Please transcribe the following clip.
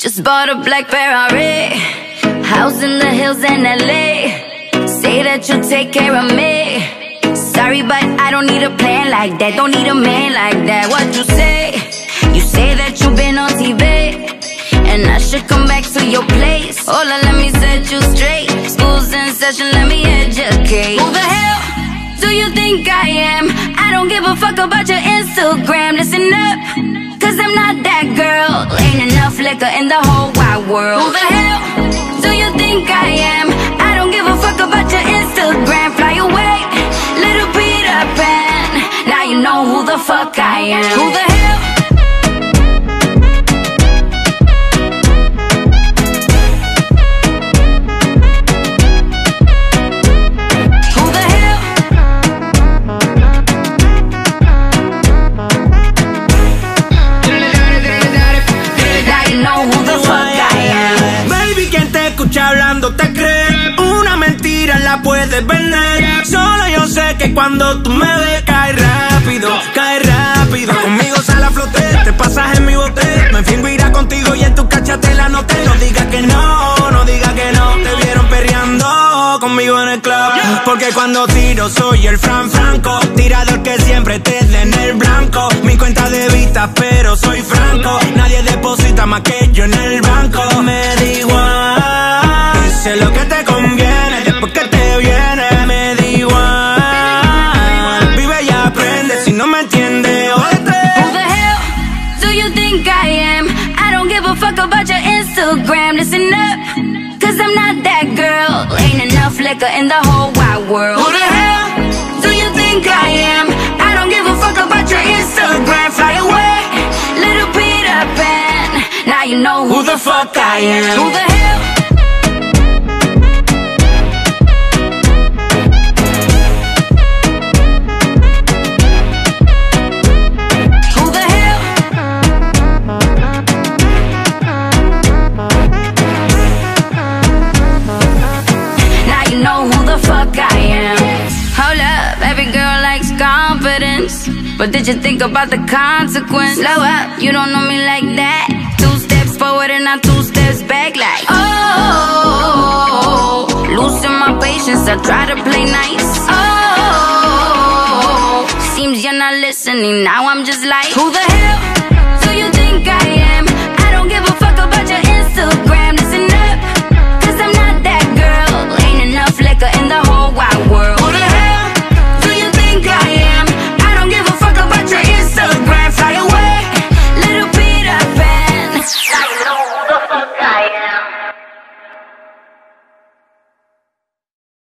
Just bought a black Ferrari, house in the hills in LA. Say that you'll take care of me. Sorry, but I don't need a plan like that. Don't need a man like that. What you say? You say that you've been on TV. And I should come back to your place. Oh, Hola, let me set you straight. School's in session, let me educate. Who the hell do you think I am? I don't give a fuck about your Instagram. Listen up, cause I'm not that girl. Liquor in the whole wide world. Who the hell do you think I am? I don't give a fuck about your Instagram. Fly away, little Peter Pan. Now you know who the fuck I am. Who the hell? Puedes vender. Solo yo sé que cuando tú me ves, cae rápido, cae rápido. Conmigo sale a flote, te pasas en mi bote. Me fingo irá contigo y en tu cachate la noté. No digas que no, no digas que no. Te vieron perreando conmigo en el club. Porque cuando tiro soy el Fran Franco. Tirador que siempre te dé en el blanco. Mi cuenta de vista, pero soy franco. Nadie deposita más que yo en el banco. Me da igual. Lo que Liquor in the whole wide world. Who the hell do you think I am? I don't give a fuck about your Instagram. Fly away, little Peter Pan. Now you know who, Who the fuck I am? But did you think about the consequence? Slow up, you don't know me like that. Two steps forward and not two steps back, like oh. Losing my patience, I try to play nice. Oh, seems you're not listening. Now I'm just like, who the